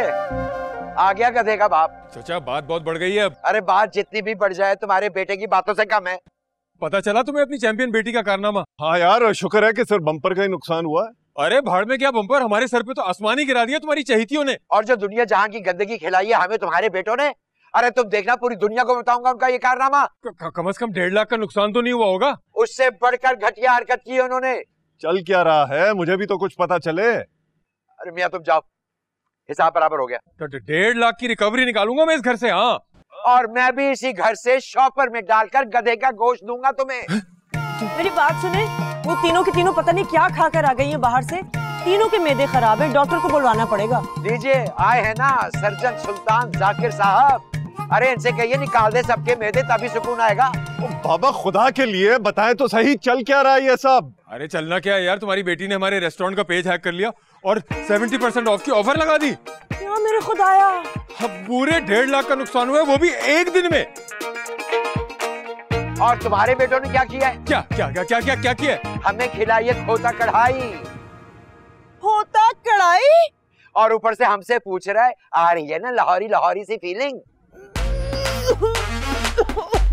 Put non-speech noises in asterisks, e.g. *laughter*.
आ गया गधे का बाप? चाचा बात बहुत बढ़ गई है अरे बात जितनी भी बढ़ जाए तुम्हारे बेटे की बातों से कम है। पता चला तुम्हें अपनी चैंपियन बेटी का कारनामा? हाँ यार शुक्र है कि सिर्फ़ बम्पर का ही नुकसान हुआ है। अरे भाड़ में क्या बम्पर हमारे सर पे तो आसमान ही गिरा दिया तुम्हारी चहेतियों ने। और जो दुनिया जहाँ की गंदगी खिलाई है हमें तुम्हारे बेटों ने? अरे तुम देखना पूरी दुनिया को बताऊँगा उनका ये कारनामा। कम से कम डेढ़ लाख का नुकसान तो नहीं हुआ होगा? उससे बढ़कर घटिया हरकत की उन्होंने। चल क्या रहा है? मुझे भी तो कुछ पता चले। अरे मियाँ तुम जाओ। हिसाब बराबर हो गया। तो डेढ़ लाख की रिकवरी निकालूँगा मैं इस घर से हाँ। और मैं भी इसी घर से शॉपर में डालकर गधे का गोश्त दूँगा तुम्हें। मेरी बात सुने वो तीनों के तीनों पता नहीं क्या खा कर आ गई है बाहर से। तीनों के मेदे खराब है डॉक्टर को बुलवाना पड़ेगा। लीजिए आए हैं ना सर्जन सुल्तान जाकिर साहब। अरे इनसे कहिए निकाल दे सबके मेदे तभी सुकून आएगा। ओ बाबा खुदा के लिए बताए तो सही चल क्या रहा है ये सब? अरे चलना क्या है यार तुम्हारी बेटी ने हमारे रेस्टोरेंट का पेज हैक कर लिया और 70 परसेंट ऑफ़ की ऑफ़र लगा दी। क्या मेरे खुदाया? अब पूरे डेढ़ लाख का नुकसान हुआ है वो भी एक दिन में। और तुम्हारे बेटों ने क्या किया है? क्या क्या क्या क्या क्या क्या किया? हमें खिलाई है खोता कढ़ाई। होता कढ़ाई? और ऊपर से हमसे पूछ रहा है आ रही है ना लाहौरी लाहौरी सी फीलिंग no. *laughs*